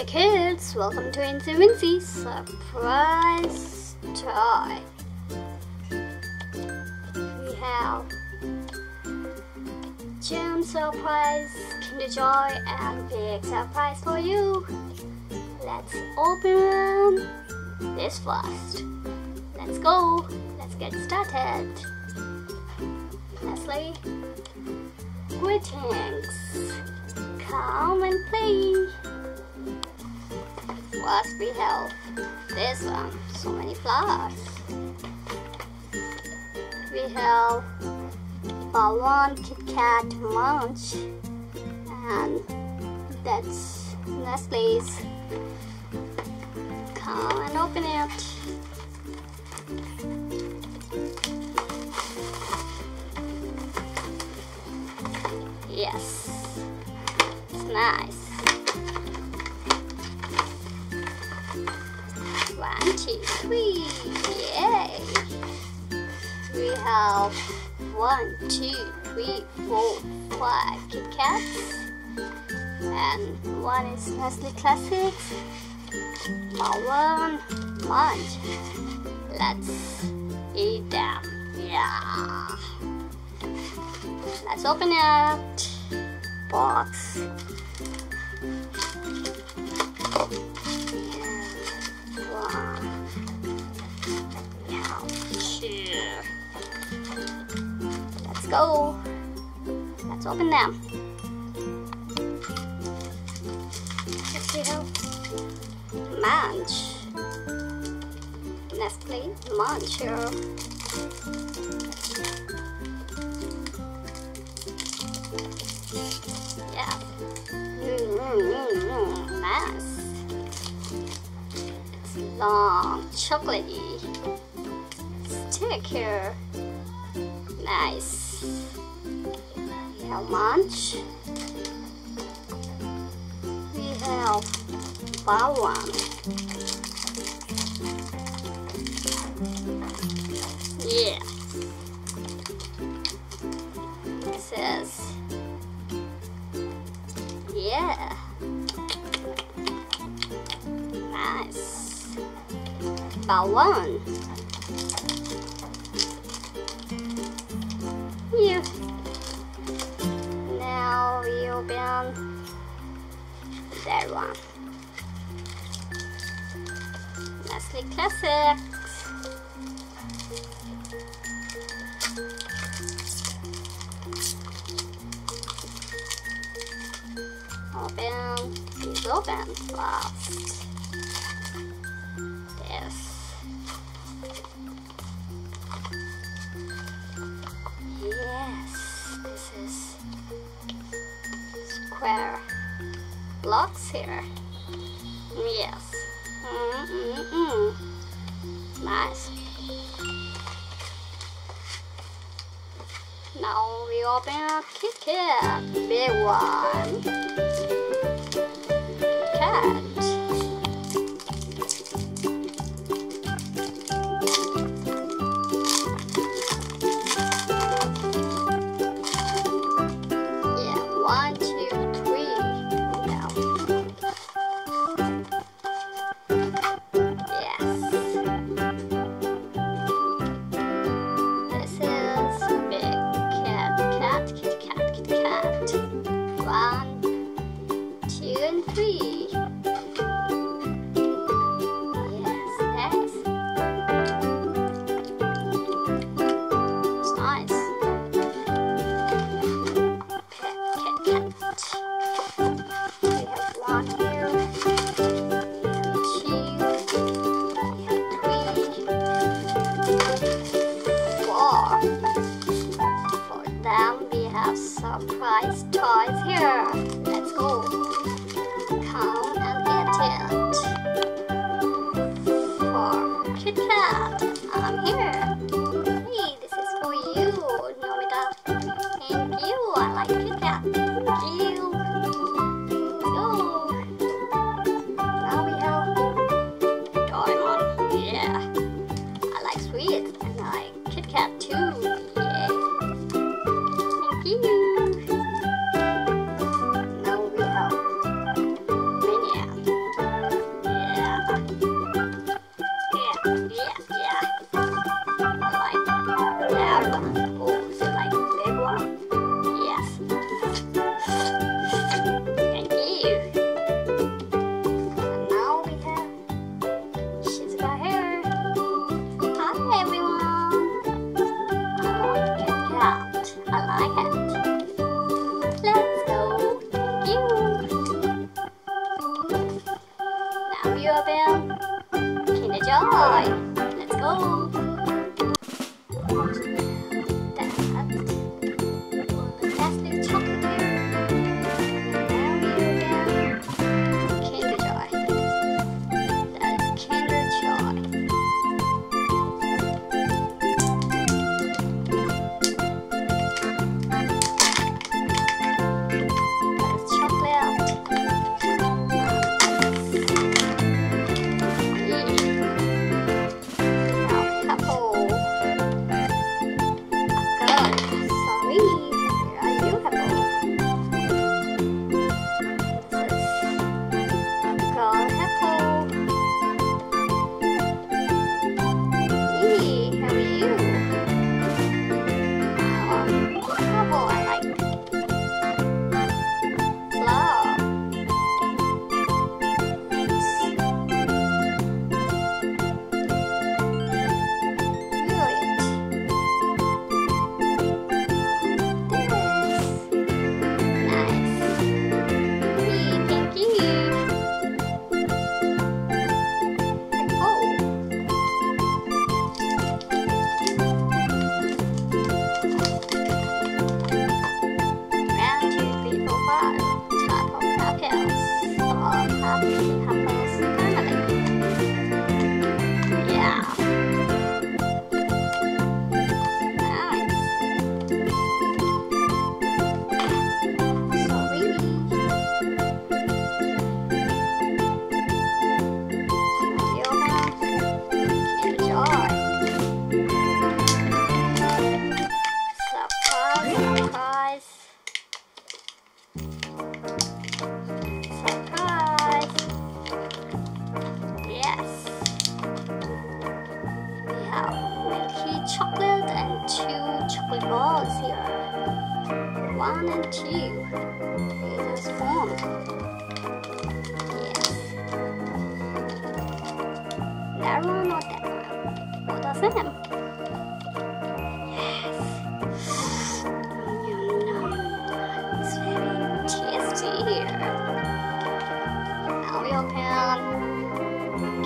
Hey kids, welcome to Incy Wincy Surprise Toy. We have Gem Surprise, Kinder Joy, and Big Surprise for you. Let's open this first. Let's go. Let's get started. Leslie, greetings. Come and play. First we have this one, so many flowers. We have Balloon Kit Kat Munch, and that's Nestle's. Come and open it. Yes, it's nice. Have one, two, three, four, five Kit Kats, and one is Nestle Classics, one Munch. Let's eat them. Yeah. Let's open it. Box. Go. Let's open them. Let's see how. Munch. Nestle Munch here. Yeah. Mm, mm. Nice. It's long, chocolatey. Stick here. Nice. Have munch. We have Barone. Yeah. This is yeah. Nice. Balloon. One. Nestle Classics. Open is open last. This. Yes, this is square blocks here. Yes. Mm -mm -mm. Nice. Now we open a Kit big one. Cat. We have one here. We have two. We have three. Four. For them, we have surprise toys here. Let's go. Come and get it. One and two. These are formed. Yes. That one or that one? What does it? Yes. Tasty here. Now we open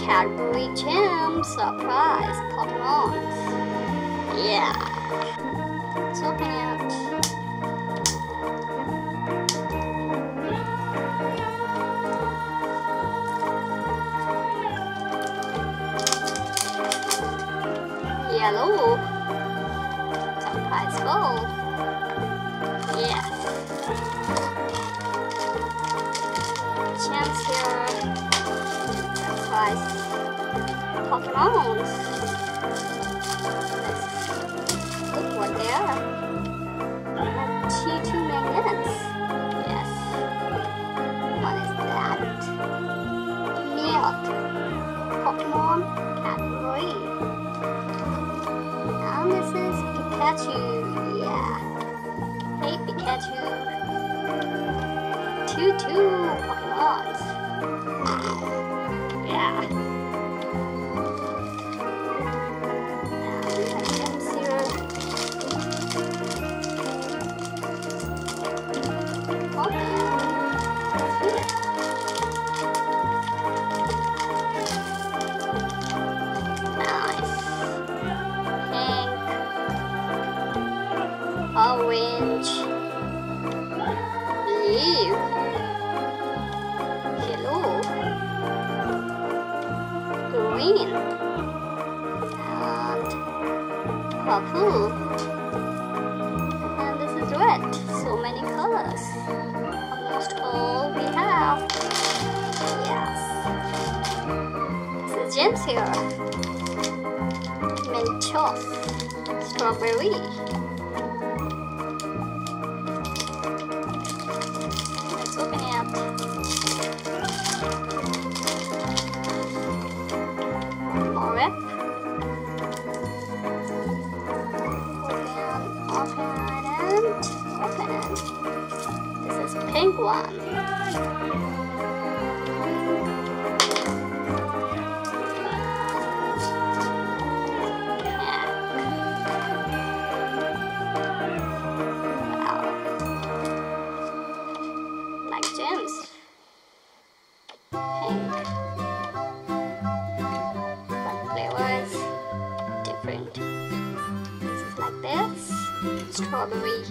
Cadbury Gems Surprise Pokemon. Yeah. Let's open it. Yellow. Surprise gold. Yes. Chance here. Surprise Pokemons. Good one there. T2 去 purple. And this is red. So many colors. Almost all we have. Yes. This is gems here. Mentos, strawberry. Pink one. Strawberry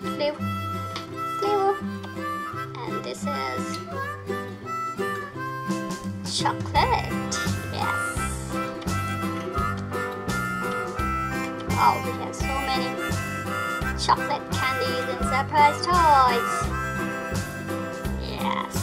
flavor. And this is chocolate. Yes. Wow, we have so many chocolate candies and surprise toys. Yes.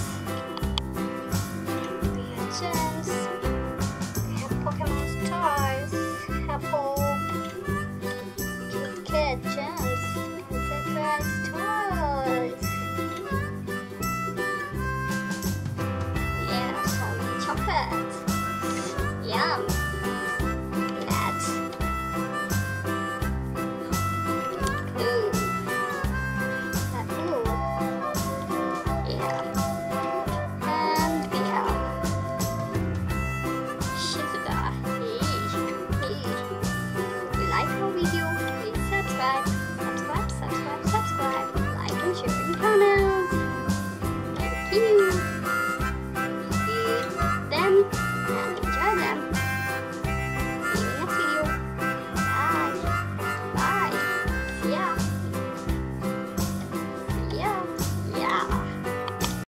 Yum.